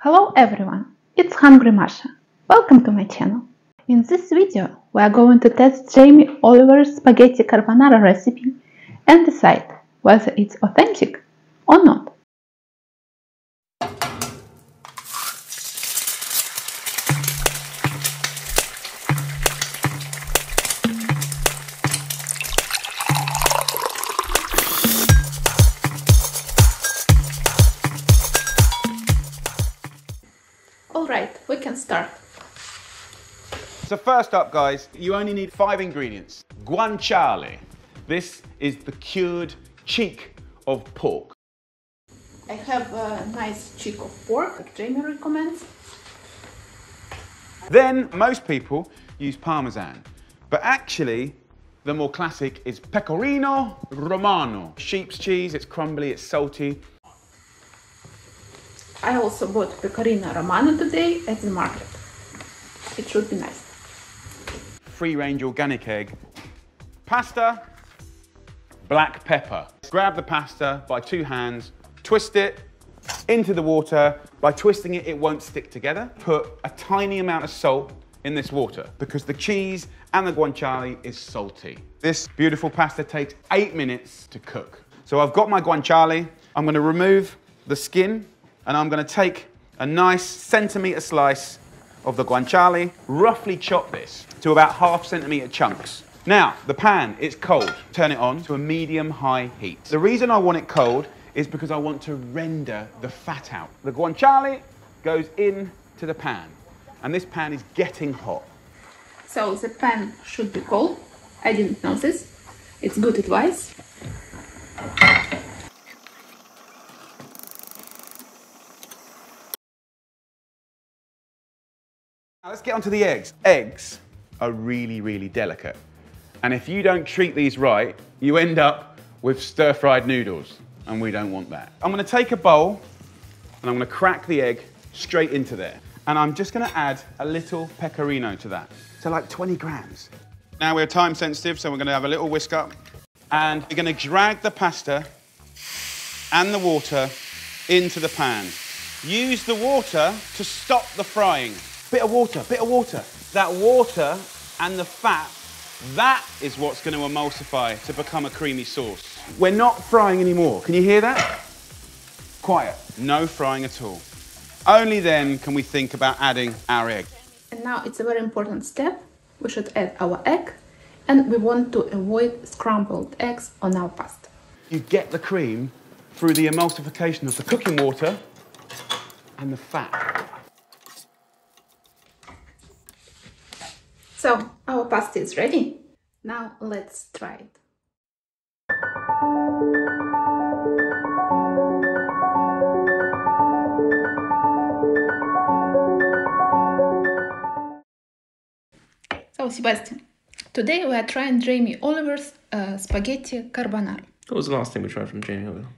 Hello everyone, it's Hungry Masha. Welcome to my channel. In this video, we are going to test Jamie Oliver's spaghetti carbonara recipe and decide whether it's authentic or not. Alright, we can start. So first up, guys, you only need five ingredients. Guanciale. This is the cured cheek of pork. I have a nice cheek of pork, like Jamie recommends. Then most people use Parmesan, but actually the more classic is Pecorino Romano. Sheep's cheese, it's crumbly, it's salty. I also bought pecorino romano today at the market. It should be nice. free range organic egg, pasta, black pepper. Grab the pasta by two hands, twist it into the water. By twisting it, it won't stick together. Put a tiny amount of salt in this water because the cheese and the guanciale is salty. This beautiful pasta takes eight minutes to cook. So I've got my guanciale. I'm gonna remove the skin and I'm gonna take a nice centimeter slice of the guanciale, roughly chop this to about half centimeter chunks. Now, the pan, it's cold. Turn it on to a medium high heat. The reason I want it cold is because I want to render the fat out. The guanciale goes in to the pan, and this pan is getting hot. So the pan should be cold. I didn't know this. It's good advice. Now let's get onto the eggs. Eggs are really, really delicate. And if you don't treat these right, you end up with stir-fried noodles, and we don't want that. I'm gonna take a bowl, and I'm gonna crack the egg straight into there. And I'm just gonna add a little pecorino to that. So like 20 grams. Now we're time sensitive, so we're gonna have a little whisk up. And we're gonna drag the pasta and the water into the pan. Use the water to stop the frying. Bit of water, bit of water. That water and the fat, that is what's going to emulsify to become a creamy sauce. We're not frying anymore. Can you hear that? Quiet. No frying at all. Only then can we think about adding our egg. And now it's a very important step. We should add our egg and we want to avoid scrambled eggs on our pasta. You get the cream through the emulsification of the cooking water and the fat. So our pasta is ready. Now let's try it. So Sebastian, today we are trying Jamie Oliver's uh, spaghetti carbonara What was the last thing we tried from Jamie Oliver?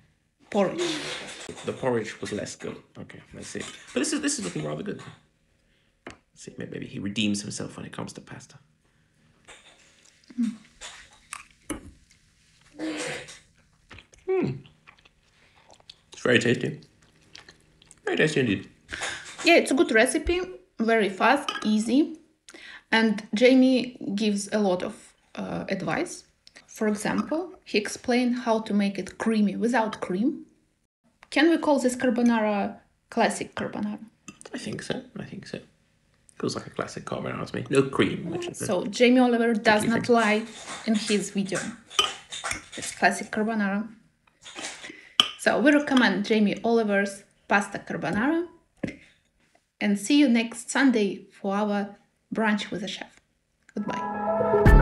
porridge. The porridge was less good. Okay, let's see. But this is this is looking rather good. See, maybe he redeems himself when it comes to pasta. Hmm. It's very tasty. Very tasty indeed. Yeah, it's a good recipe, very fast, easy, and Jamie gives a lot of uh, advice. For example, he explained how to make it creamy without cream. Can we call this carbonara classic carbonara? I think so. I think so. Feels like a classic carbonara to me. No cream, which is So Jamie Oliver does not think? lie in his video. It's classic carbonara. So we recommend Jamie Oliver's pasta carbonara. And see you next Sunday for our brunch with a chef. Goodbye.